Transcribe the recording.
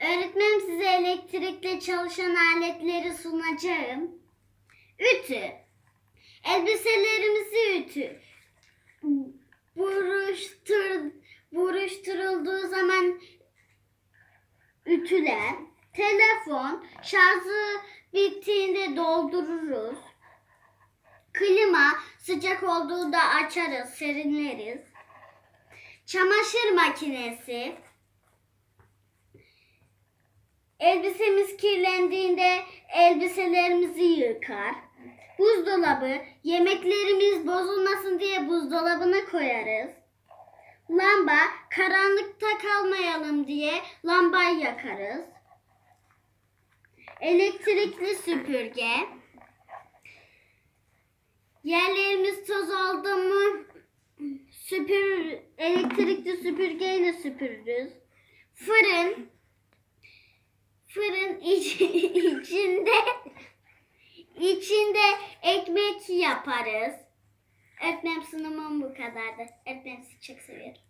Öğretmenim size elektrikle çalışan aletleri sunacağım. Ütü. Elbiselerimizi ütü. Buruştur, buruşturulduğu zaman ütüler. Telefon. Şarjı bittiğinde doldururuz. Klima sıcak olduğunda açarız, serinleriz. Çamaşır makinesi. Elbisemiz kirlendiğinde elbiselerimizi yıkar. Buzdolabı, yemeklerimiz bozulmasın diye buzdolabına koyarız. Lamba, karanlıkta kalmayalım diye lambayı yakarız. Elektrikli süpürge. Yerlerimiz toz oldu mu süpür elektrikli süpürgeyle süpürürüz. Fırın fırın iç, içinde içinde ekmek yaparız. Öğretmenim sunumum bu kadardı. Öğretmenim sizi çok seviyorum.